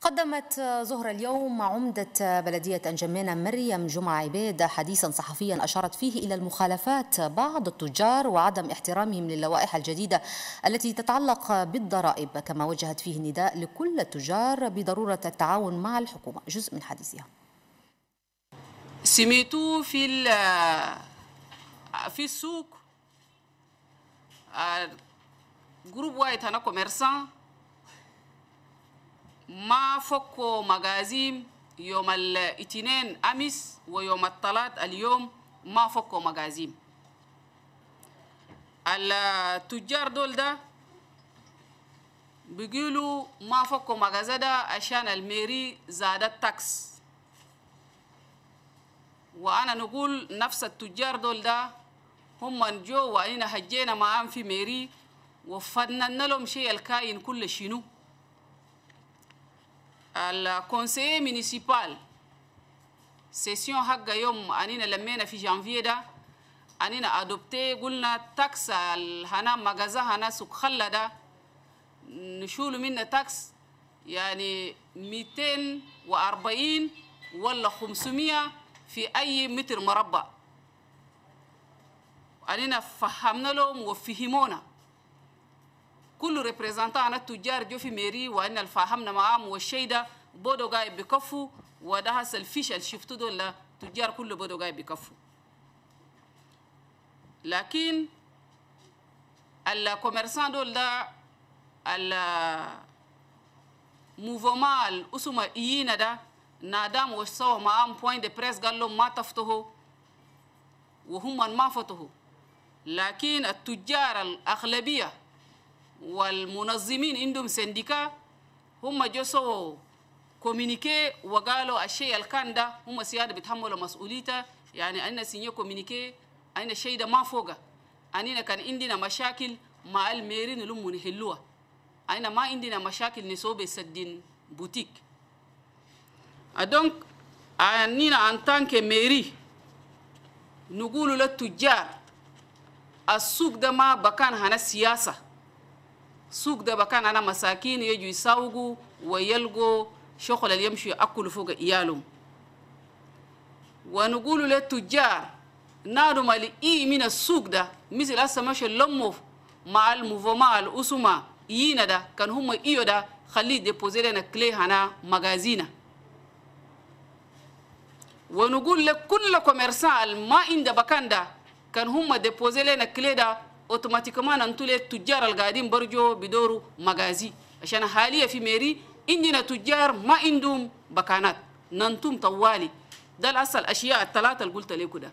قدمت زهرة اليوم عمدة بلدية أنجمينة مريم جمعة عبيد حديثا صحفيا أشارت فيه إلى المخالفات بعض التجار وعدم احترامهم للوائح الجديدة التي تتعلق بالضرائب كما وجهت فيه النداء لكل التجار بضرورة التعاون مع الحكومة. جزء من حديثها. سميتو في في السوق groupe وايت أنا commerçants فكوا مغازيم يوم الاثنين أمس ويوم الثلاث اليوم ما فكوا مغازيم. التجار دول ده بيقولوا ما فكوا مغازة ده عشان ال mairie زادت taxe وأنا نقول نفس التجار دول ده هم جو وأنا هجينا معاهم في ميري وفننا لهم شيء الكاين كل شنو. الكونسيي مينيسيبال سيسيون حق يوم أنينا لمينا في جانفيه ده أنينا أدوبتي قلنا تاكس الهنا مغازا هنا سوق خلا ده نشول منه تاكس يعني 240 ولا 500 في أي متر مربع أنينا فهمنا لهم وفهمونا كل ريبريزنتان التجار جو في ميري وأن الفهمنا معاهم والشيء ده بودو جاي بكفو وده هسه الفيش اللي شفتوا دول تجار كله بودو جاي بكفو لكن الكوميرسان دول ده ال موفوما الأسمة إينا ده نادام وسوا معاهم بوين دي بريس قال لهم ما تفتحوا وهم ما فتحوا لكن التجار الأغلبية والمنظمين عندهم سنديكا هم جسوا كومينيكي وقالوا الشيء اللي كان ده هم سيادة بيتحملوا مسؤوليته يعني أنا سينيو كومينيكي أنا الشيء ده ما فوقه أنا كان عندنا مشاكل مع الميرين اللي هم نحلوها أنا ما عندنا مشاكل نسوي بسدين بوتيك دونك أنينا أن تانك ميري نقول للتجار السوق ده ما بكان هنا سياسه سوق ده بكان أنا مساكين يجوا يساوقوا ويلقوا شغل اللي يمشوا يأكلوا فوق إيالهم. ونقول للتجار نادوا إيه من السوق ده مثل هسه ماشي اللمو مع الموفوما الأسمة إينا ده كان هم إيو ده خليه ديبوزي لنا كلي هنا مغازينا. ونقول لكل كوميرسان ما عند بكان ده كان هم ديبوزي لنا كلي ده اوتوماتيكمان انتو التجار القاعدين برجو بدوروا مغازي. عشان حاليا في ميري عندنا تجار ما عندهم بكانات. ننتم طوالي. ده الأصل الأشياء الثلاثة اللي قلت لكم ده.